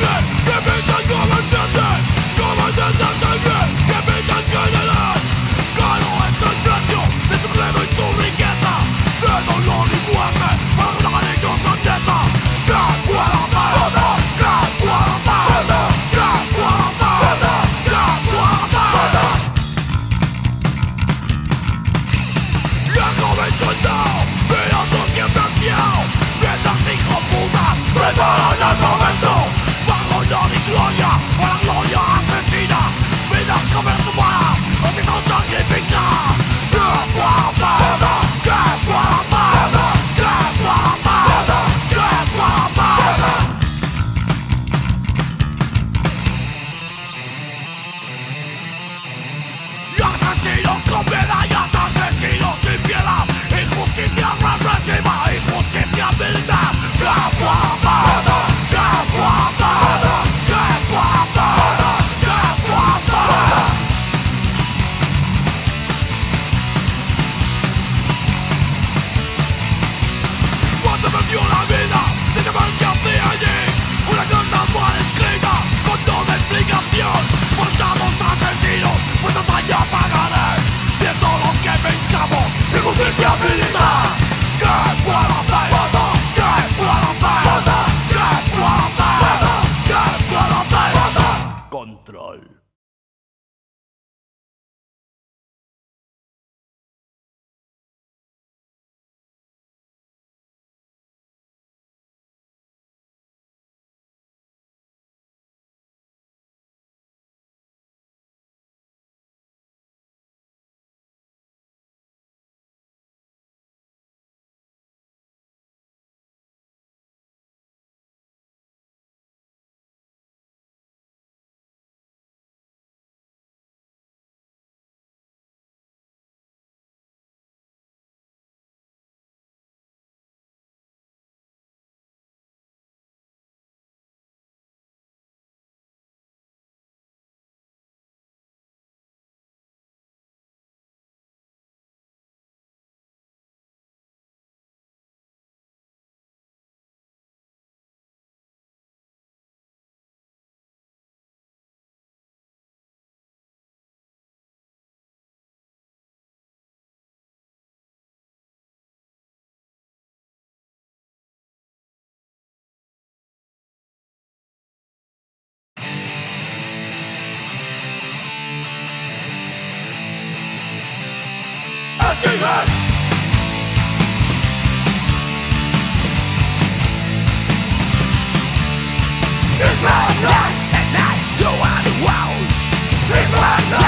Yeah. Well, Schema! It's my life, and I do what I want. It's my life.